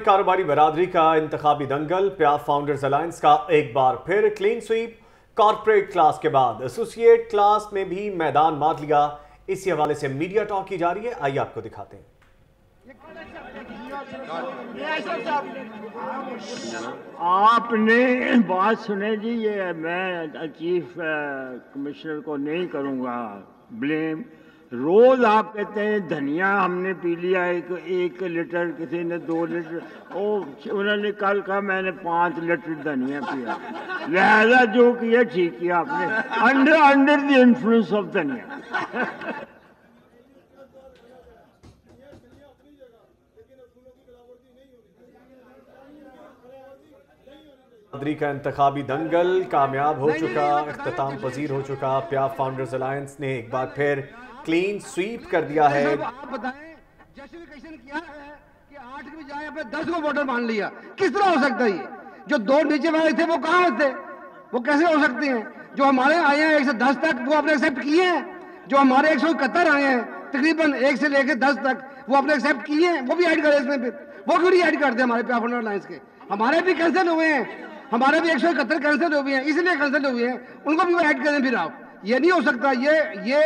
کاروباری برادری کا انتخابی دنگل پیاف فاؤنڈرز الائنس کا ایک بار پھر کلین سویپ، کارپوریٹ کلاس کے بعد اسوسیٹ کلاس میں بھی میدان مار لیا۔ اسی حوالے سے میڈیا ٹاک کی جا رہی ہے۔ آئیے آپ کو دکھاتے ہیں۔ آپ نے بات سنے جی یہ میں چیف کمشنر کو نہیں کروں گا۔ بلیم۔ روز آپ کہتے ہیں دھنیا ہم نے پی لیا ایک ایک لیٹر، کسی نے دو لیٹر، او، انہوں نے کل کہا میں نے پانچ لیٹر دھنیا پیا۔ لہذا جو کیا، ٹھیک کیا آپ نے۔ Under under the influence of دھنیا۔ برادری کا انتخابی دنگل کامیاب ہو چکا اختتام پذیر ہو چکا۔ پیاف فاؤنڈرز الائنس نے ایک بار پھر کلین سویپ کر دیا ہے۔ آپ بتائیں جسٹیفیکیشن کیا ہے کہ آٹھ کے بجائے پہ دس کو ووٹر مان لیا؟ کس طرح ہو سکتا ہے جو دو نیچے والے تھے وہ کہاں تھے وہ کیسے ہو سکتے ہیں؟ جو ہمارے آئے ہیں ایک سے دس تک وہ اپنے ایکسیپٹ کیے ہیں؟ جو ہمارے ایک سو اکہتر آئے ہیں تقریباً ایک سے لے کے دس تک وہ اپنے ایکسیپٹ کیے ہیں؟ وہ بھی ایڈ کرے اس میں پھر۔ وہ کیوں نہیں ایڈ کرتے ہمارے پیاف فاؤنڈر الائنس کے؟ ہمارے بھی کینسل ہوئے ہیں۔ ہمارے بھی ایک سو اکہتر کینسل ہوئے ہیں اس لیے کینسل ہوئے ہیں۔ ان کو بھی وہ ایڈ کریں پھر آپ۔ یہ نہیں ہو سکتا، یہ یہ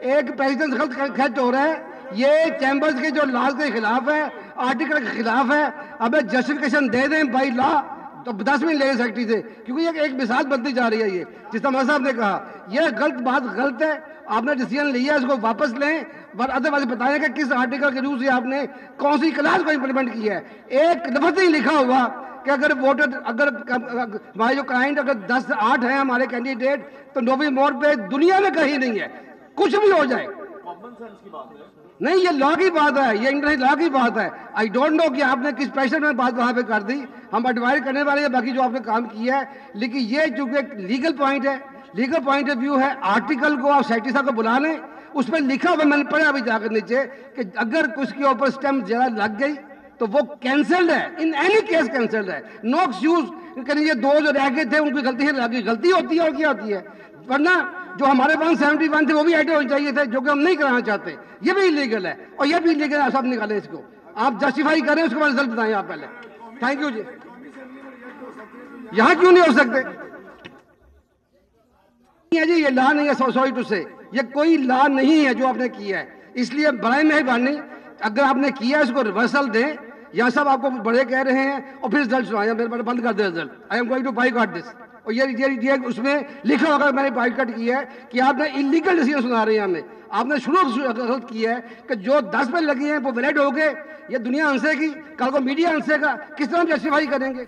ایک پریزیڈنٹ غلط خرچ ہو رہا ہے۔ یہ چیمبرز کے جو لاز کے خلاف ہے آرٹیکل کے خلاف ہے، اب جسٹیفکیشن دے دیں بائی لا تو دس منٹ لے سیکٹری سے۔ کیونکہ یہ ایک مثال بنتی جا رہی ہے یہ، جس طرح صاحب نے کہا، یہ غلط بات غلط ہے۔ آپ نے ڈیسیجن لیا اس کو واپس لیں۔ ادر وائز بتائیں کہ کس آرٹیکل کے روح سے آپ نے کون سی کلاس کو امپلیمنٹ کیا ہے؟ ایک لفظ نہیں لکھا ہوا کہ اگر ووٹر اگر ہمارے جو کلائنٹ اگر دس آٹھ ہیں ہمارے کینڈیڈیٹ تو نوبی موڑ پہ دنیا میں کہیں نہیں ہے۔ کچھ بھی ہو جائے۔ نہیں یہ لا کی بات ہے یہ انٹرنیشنل لا کی بات ہے۔ آئی ڈونٹ نو کہ آپ نے کس پریشر میں بات وہاں پہ کر دی۔ ہم ایڈوائز کرنے والے ہیں باقی جو آپ نے کام کیا ہے۔ لیکن یہ چونکہ لیگل پوائنٹ ہے لیگل پوائنٹ آف ویو ہے آرٹیکل کو آپ سیکٹری صاحب کو بلا لیں۔ اس میں لکھا ہوا میں نے پڑھا ابھی جا کر نیچے، کہ اگر کچھ کے اوپر اسٹمپ زیادہ لگ گئی تو وہ کینسلڈ ہے ان اینی کیس کینسلڈ ہے۔ نو ایکسکیوز کہ یہ دو جو رہ گئے تھے، ان کی غلطی ہے لگی غلطی ہوتی ہے اور کیا ہوتی ہے؟ ورنہ جو ہمارے ون سیونٹی ون تھے، وہ بھی ایڈ ہونے چاہیے تھے، جو کہ ہم نہیں کرانا چاہتے۔ یہ بھی انلیگل ہے، اور یہ بھی انلیگل ہے سب نکالیں اس کو۔ آپ جسٹیفائی کریں، اس کے بعد رزلٹ بتائیں آپ پہلے۔ تھینک یو جی۔ یہاں کیوں نہیں ہو سکتے؟ جی یہ لا نہیں ہے سوری ٹو سے یہ کوئی لا نہیں ہے جو آپ نے کیا ہے۔ اس لیے برائے مہربانی، اگر آپ نے کیا اس کو ریورسل دیں۔ یا سب آپ کو بڑے کہہ رہے ہیں اور پھر رزلٹ سنائیں۔ میرے بند کر دیں result I am going to by cut this اور یہ یہ اس میں لکھا ہوگا میں نے بائی کٹ کیا ہے کہ آپ نے انلیگل ڈیسیجن سنا رہے ہیں ہمیں۔ آپ نے شروع غلط کیا ہے کہ جو دس پہ لگی ہیں، وہ ویلڈ ہو گئے۔ یہ دنیا ہنسے گی، کل کو میڈیا ہنسے گا۔ کس طرح جسٹیفائی کریں گے؟